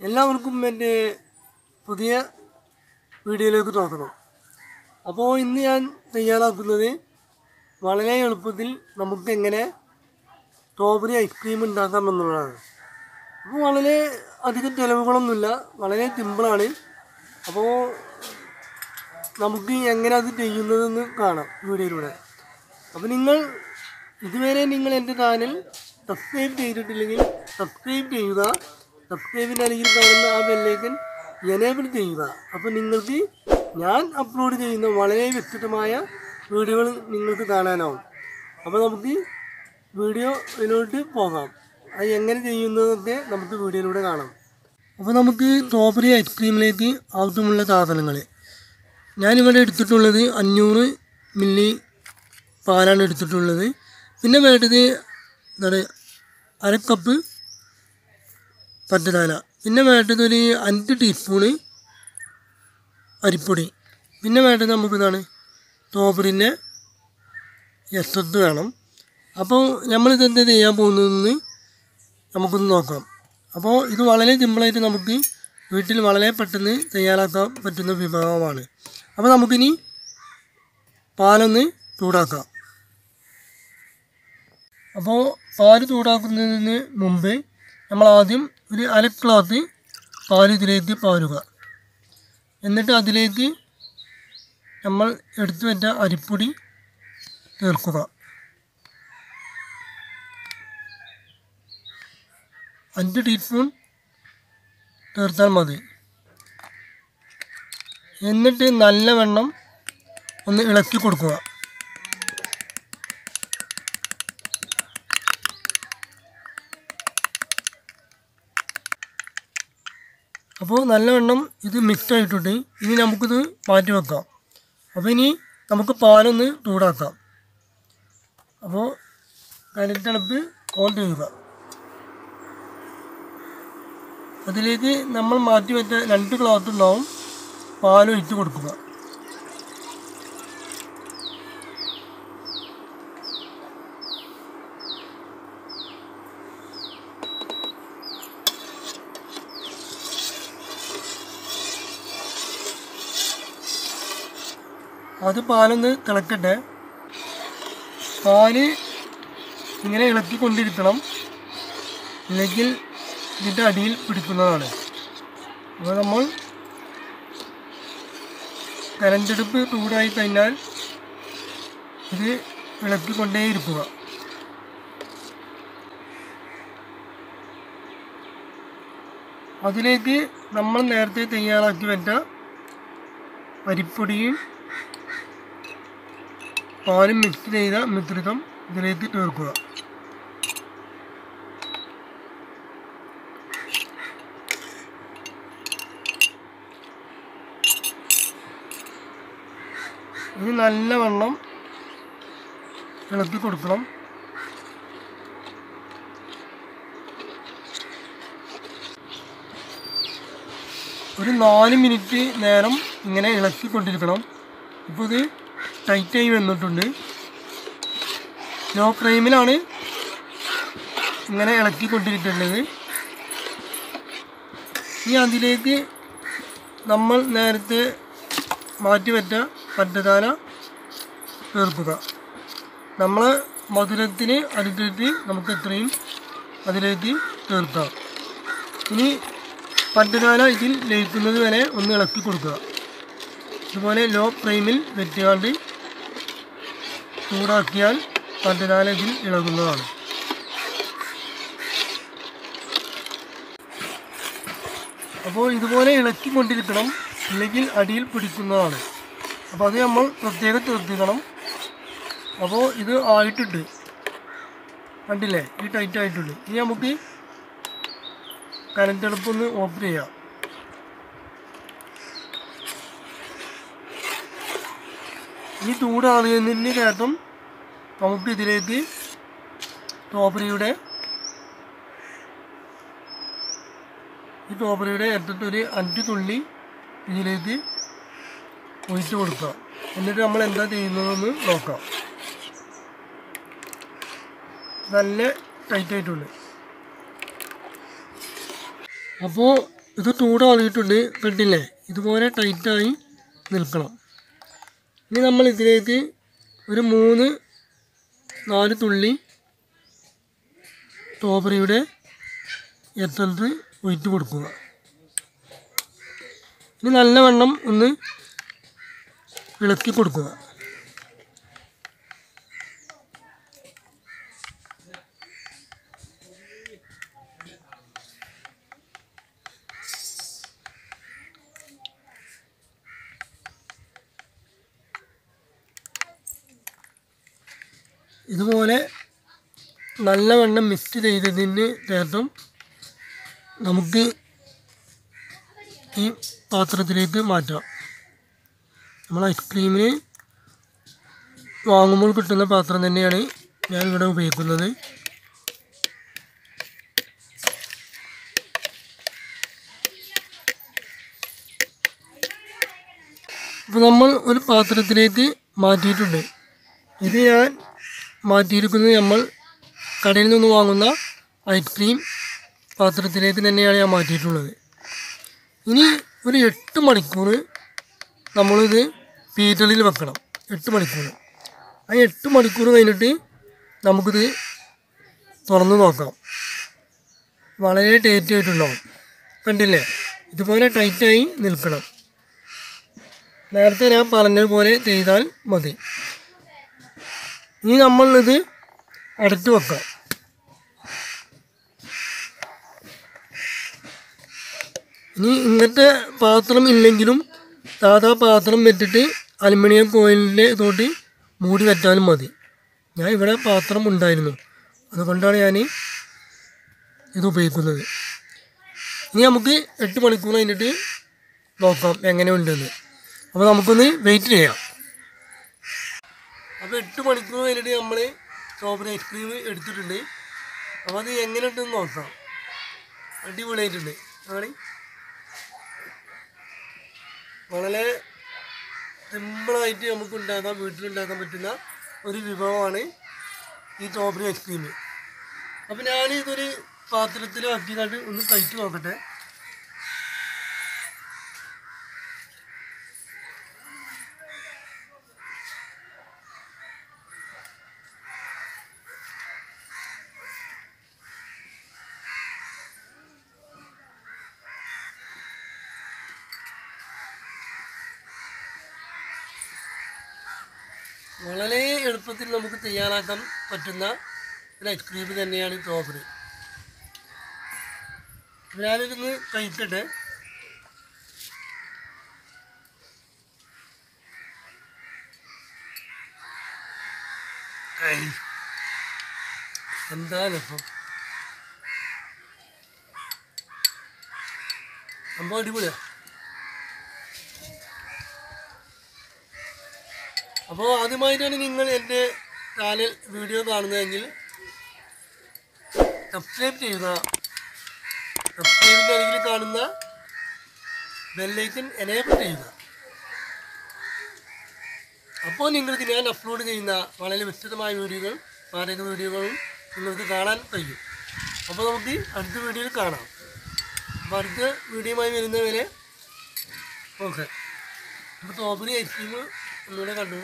എല്ലാവർക്കും എന്റെ പുതിയ വീഡിയോയിലേക്ക് തോന്നണം അപ്പോൾ ഇന്ന് ഞാൻ തയ്യാറാക്കുന്നത് വളരെ എളുപ്പത്തിൽ നമുക്ക് എങ്ങനെ സ്ട്രോബെറി ഐസ്ക്രീം ഉണ്ടാക്കാം എന്നുള്ളതാണ്. അപ്പോൾ വളരെ അധികം ചിലവുകളൊന്നുമില്ല വളരെ സിമ്പിളാണ് അപ്പോൾ നമുക്ക് എങ്ങനെ അത് ചെയ്യുന്നതെന്ന് കാണാം വീഡിയോയിലൂടെ. അപ്പോൾ നിങ്ങൾ ഇതുവരെ നിങ്ങൾ എന്റെ ചാനൽ സബ്സ്ക്രൈബ് ചെയ്തിട്ടില്ലെങ്കിൽ സബ്സ്ക്രൈബ് ചെയ്യുക. സബ്സ്ക്രൈബിന്റെ അല്ലെങ്കിൽ കാണുന്ന ആ ബെല്ലേക്കൻ എനേബിൾ ചെയ്യുക. അപ്പോൾ നിങ്ങൾക്ക് ഞാൻ അപ്ലോഡ് ചെയ്യുന്ന വളരെ വ്യക്തിത്വമായ വീഡിയോകൾ നിങ്ങൾക്ക് കാണാനാവും. അപ്പോൾ നമുക്ക് വീഡിയോയിലോട്ട് പോകാം. അത് എങ്ങനെ ചെയ്യുന്നതൊക്കെ നമുക്ക് വീഡിയോയിലൂടെ കാണാം. അപ്പോൾ നമുക്ക് സ്ട്രോബെറി ഐസ്ക്രീമിലേക്ക് ആവശ്യമുള്ള സാധനങ്ങൾ ഞാനിവിടെ എടുത്തിട്ടുള്ളത് അഞ്ഞൂറ് മില്ലി പാലാണ് എടുത്തിട്ടുള്ളത്. പിന്നെ വേണ്ടത് എന്താണ്? അര കപ്പ് പച്ചതാല പിന്നെ വേണ്ടത് ഒരു അഞ്ച് ടീസ്പൂണ് അരിപ്പൊടി. പിന്നെ വേണ്ടത് നമുക്ക് ഇതാണ് തോബറിന്റെ എസത്ത് വേണം. അപ്പോൾ നമ്മളിത് എന്താ ചെയ്യാൻ പോകുന്നതെന്ന് നമുക്കൊന്ന് നോക്കാം. അപ്പോൾ ഇത് വളരെ സിമ്പിളായിട്ട് നമുക്ക് വീട്ടിൽ വളരെ പെട്ടെന്ന് തയ്യാറാക്കാൻ പറ്റുന്ന വിഭവമാണ്. അപ്പോൾ നമുക്കിനി പാലൊന്ന് ചൂടാക്കാം. അപ്പോൾ പാൽ ചൂടാക്കുന്നതിന് മുമ്പ് നമ്മൾ ആദ്യം ഒരു അര ഗ്ലാസ് പാൽ ഇതിലേക്ക് പാരുക. എന്നിട്ട് അതിലേക്ക് നമ്മൾ എടുത്തു വെച്ച അരിപ്പൊടി ചേർക്കുക. അഞ്ച് ടീസ്പൂൺ ചേർത്താൽ മതി. എന്നിട്ട് നല്ലവണ്ണം ഒന്ന് ഇളക്കി കൊടുക്കുക. അപ്പോൾ നല്ലവണ്ണം ഇത് മിക്സ് ആയിട്ടുണ്ട്. ഇനി നമുക്കിത് മാറ്റി വെക്കാം. അപ്പോൾ ഇനി നമുക്ക് പാലൊന്ന് ചൂടാക്കാം. അപ്പോൾ കരട്ടടപ്പ് ഓൺ ചെയ്യുക. അതിലേക്ക് നമ്മൾ മാറ്റി വെച്ച രണ്ട് ഗ്ലാസ് ഉണ്ടാവും ഇട്ട് കൊടുക്കുക. അത് പാലൊന്ന് തിളക്കട്ടെ. പാൽ ഇങ്ങനെ ഇളക്കിക്കൊണ്ടിരിക്കണം. ഇല്ലെങ്കിൽ ഇതിന്റെ അടിയിൽ പിടിക്കുന്നതാണ്. അപ്പോൾ നമ്മൾ കരണ്ടടുപ്പ് ചൂടായി കഴിഞ്ഞാൽ ഇത് ഇളക്കിക്കൊണ്ടേയിരിക്കുക. അതിലേക്ക് നമ്മൾ നേരത്തെ തയ്യാറാക്കി വെച്ച അരിപ്പൊടിയും പാലും മിക്സ് ചെയ്ത മിശ്രിതം ഇതിലേക്ക് ചേർക്കുക. നല്ല നല്ലവണ്ണം ഇളക്കി കൊടുക്കണം ഒരു നാല് മിനിറ്റ് നേരം ഇങ്ങനെ ഇളക്കിക്കൊണ്ടിരിക്കണം. ഇപ്പോൾ ഇത് ടൈറ്റായി വന്നിട്ടുണ്ട്. ലോ ഫ്ലെയിമിലാണ് ഇങ്ങനെ ഇളക്കിക്കൊണ്ടിരിക്കേണ്ടത്. ഇനി അതിലേക്ക് നമ്മൾ നേരത്തെ മാറ്റിവെച്ച പഞ്ചസാര ചേർക്കുക. നമ്മൾ മധുരത്തിന് അനുസരിച്ച് നമുക്ക് ഇത്രയും അതിലേക്ക് ചേർക്കാം. ഇനി പഞ്ചസാര ഇതിൽ ലയിക്കുന്നത് വരെ ഒന്ന് ഇളക്കി കൊടുക്കുക. ഇതുപോലെ ലോ ഫ്ലെയിമിൽ വെച്ചുകൊണ്ട് ചൂടാക്കിയാൽ പതിനാലഞ്ചിൽ ഇളകുന്നതാണ്. അപ്പോൾ ഇതുപോലെ ഇളക്കിക്കൊണ്ടിരിക്കണം അല്ലെങ്കിൽ അടിയിൽ പിടിക്കുന്നതാണ്. അപ്പോൾ അത് നമ്മൾ പ്രത്യേകം ശ്രദ്ധിക്കണം. അപ്പോൾ ഇത് ആയിട്ടുണ്ട്. കണ്ടില്ലേ? ഈ ടൈറ്റ് ആയിട്ടുണ്ട്. ഇനി നമുക്ക് കരണ്ട് അടുപ്പൊന്ന് ഓപ്പൺ ചെയ്യാം. ഈ ചൂടാറിയതിന് ശേഷം നമുക്ക് ഇതിലേക്ക് ടോപ്പറിയുടെ ഈ ടോപ്പറിയുടെ എടുത്തിട്ട് ഒരു അഞ്ച് തുള്ളി ഇതിലേക്ക് ഒഴിച്ചു കൊടുക്കുക. എന്നിട്ട് നമ്മൾ എന്താ ചെയ്യുന്നതെന്ന് നോക്കാം. നല്ല ടൈറ്റായിട്ടുണ്ട് അപ്പോൾ ഇത് ചൂടാളിയിട്ടുണ്ട് കണ്ടില്ലേ? ഇതുപോലെ ടൈറ്റായി നിൽക്കണം. ഇനി നമ്മൾ ഇതിലേക്ക് ഒരു മൂന്ന് നാല് തുള്ളി സ്ട്രോബെറിയുടെ എത്തലത്ത് ഒഴിച്ച് കൊടുക്കുക. ഇനി നല്ലവണ്ണം ഒന്ന് ഇളക്കി കൊടുക്കുക. ഇതുപോലെ നല്ലവണ്ണം മിക്സ് ചെയ്തതിന് ശേഷം നമുക്ക് ഈ പാത്രത്തിലേക്ക് മാറ്റാം. നമ്മൾ ഐസ്ക്രീമിന് വാങ്ങുമ്പോൾ കിട്ടുന്ന പാത്രം തന്നെയാണ് ഞാൻ ഇവിടെ ഉപയോഗിക്കുന്നത്. അപ്പോൾ നമ്മൾ ഒരു പാത്രത്തിലേക്ക് മാറ്റിയിട്ടുണ്ട്. ഇത് ഞാൻ മാറ്റിയിരിക്കുന്നത് നമ്മൾ കടയിൽ നിന്ന് വാങ്ങുന്ന ഐസ്ക്രീം പാത്രത്തിലേക്ക് തന്നെയാണ് ഞാൻ മാറ്റിയിട്ടുള്ളത്. ഇനി ഒരു എട്ട് മണിക്കൂർ നമ്മളിത് പീറ്ററിൽ വെക്കണം. എട്ട് മണിക്കൂർ. ആ എട്ട് മണിക്കൂർ കഴിഞ്ഞിട്ട് നമുക്കിത് തുറന്ന് നോക്കാം. വളരെ ടൈറ്റ് ആയിട്ടുണ്ടാവും. കണ്ടില്ലേ? ഇതുപോലെ ടൈറ്റായി നിൽക്കണം. നേരത്തെ ഞാൻ പറഞ്ഞതുപോലെ ചെയ്താൽ മതി. ഇനി നമ്മളിത് അടച്ചു വെക്കാം ഇനി ഇങ്ങനത്തെ പാത്രം ഇല്ലെങ്കിലും സാധാ പാത്രം വെച്ചിട്ട് അലുമിനിയം കോയിലിന്റെ തോട്ടി മൂടി വെച്ചാലും മതി. ഞാൻ ഇവിടെ പാത്രം ഉണ്ടായിരുന്നു. അതുകൊണ്ടാണ് ഞാൻ ഇത് ഉപയോഗിക്കുന്നത്. ഇനി നമുക്ക് എട്ട് മണിക്കൂർ കഴിഞ്ഞിട്ട് നോക്കാം എങ്ങനെ ഉണ്ടെന്ന് അപ്പോൾ നമുക്കൊന്ന് വെയിറ്റ് ചെയ്യാം. അപ്പോൾ എട്ട് മണിക്കൂർ കഴിഞ്ഞിട്ട് നമ്മൾ സ്ട്രോബെറി ഐസ്ക്രീം എടുത്തിട്ടുണ്ട്. അപ്പോൾ അത് എങ്ങനെ ഉണ്ടെന്ന് നോക്കാം. അടിപൊളിയായിട്ടുണ്ട്. ആണ് വളരെ സിമ്പിളായിട്ട് നമുക്ക് ഉണ്ടാക്കാൻ വീട്ടിലുണ്ടാക്കാൻ പറ്റുന്ന ഒരു വിഭവമാണ് ഈ സ്ട്രോബെറി ഐസ്ക്രീം അപ്പോൾ ഞാൻ ഇതൊരു പാത്രത്തിൽ ആക്കിയിട്ട് ഒന്ന് കഴിച്ച് നോക്കട്ടെ. വളരെ എളുപ്പത്തിൽ നമുക്ക് തയ്യാറാക്കാൻ പറ്റുന്ന ഒരു ഐസ്ക്രീം തന്നെയാണ് സ്ട്രോബെറി ഞാനിതൊന്ന് കഴിക്കട്ടെ. ഐ. എന്താണ് ഇപ്പം സംഭവം അടിപൊളിയാ. അപ്പോൾ ആദ്യമായിട്ടാണ് നിങ്ങൾ എന്റെ ചാനൽ വീഡിയോ കാണുന്നതെങ്കിൽ സബ്സ്ക്രൈബ് ചെയ്യുക. സബ്സ്ക്രൈബിന്റെ അരികിൽ കാണുന്ന ബെല്ലൈക്കൻ എനേബിൾ ചെയ്യുക. അപ്പോൾ നിങ്ങൾക്ക് ഞാൻ അപ്ലോഡ് ചെയ്യുന്ന വളരെ വിസ്തൃതമായ വീഡിയോകൾ പാചക വീഡിയോകളും നിങ്ങൾക്ക് കാണാൻ കഴിയും. അപ്പോൾ നമുക്ക് അടുത്ത വീഡിയോയിൽ കാണാം. അപ്പോൾ അടുത്ത വീഡിയോയുമായി വരുന്നവരെ ഓക്കെ. അപ്പോൾ സ്ട്രോബെറി ഐസ്ക്രീം ഒന്നുകൂടെ കണ്ടു.